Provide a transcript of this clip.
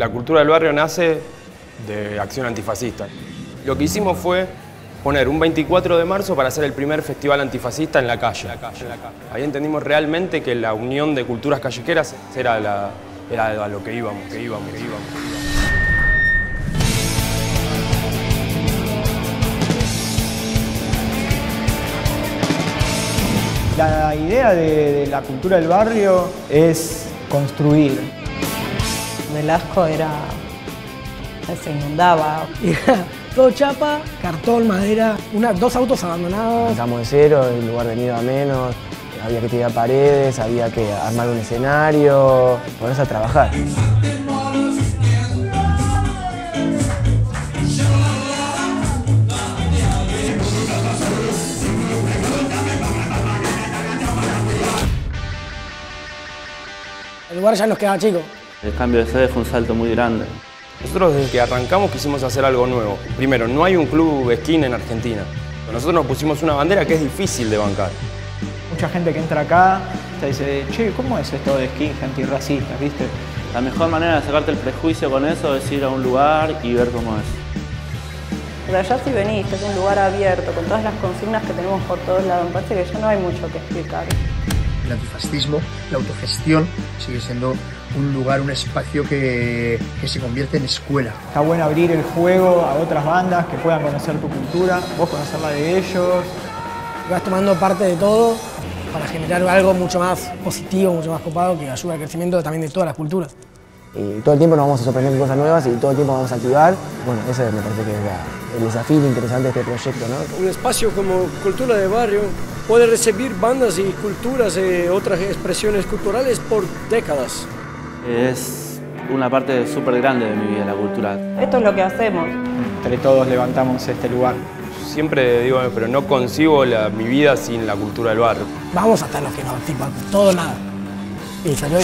La cultura del barrio nace de acción antifascista. Lo que hicimos fue poner un 24 de marzo para hacer el primer festival antifascista en la calle. Ahí entendimos realmente que la unión de culturas callejeras era, la- era a lo que íbamos, que íbamos, que íbamos. La idea de, de la cultura del barrio es construir. Velasco era. se inundaba. Todo chapa, cartón, madera, una, dos autos abandonados. Empezamos de cero, el lugar venido a menos, había que tirar paredes, había que armar un escenario, ponerse a trabajar. El lugar ya nos quedaba chico. El cambio de sede fue un salto muy grande. Nosotros desde que arrancamos quisimos hacer algo nuevo. Primero, no hay un club skin en Argentina. Nosotros nos pusimos una bandera que es difícil de bancar. Mucha gente que entra acá te dice, che, ¿cómo es esto de skin antirracista? ¿Viste? La mejor manera de sacarte el prejuicio con eso es ir a un lugar y ver cómo es. Pero allá si venís, es un lugar abierto, con todas las consignas que tenemos por todos lados, me parece que ya no hay mucho que explicar. El antifascismo, la autogestión, sigue siendo un lugar, un espacio que, que se convierte en escuela. Está bueno abrir el juego a otras bandas que puedan conocer tu cultura, vos conocer la de ellos. Vas tomando parte de todo para generar algo mucho más positivo, mucho más copado, que ayuda al crecimiento también de todas las culturas. Y todo el tiempo nos vamos a sorprender con cosas nuevas y todo el tiempo vamos a activar. Bueno, ese me parece que es la- el desafío interesante de este proyecto, ¿no? Un espacio como Cultura de Barrio poder recibir bandas y culturas y otras expresiones culturales por décadas. Es una parte súper grande de mi vida, la cultura. Esto es lo que hacemos. Entre todos levantamos este lugar. Siempre digo, pero no concibo mi vida sin la cultura del barrio. Vamos hasta lo que nos tipo, todo nada. Y salió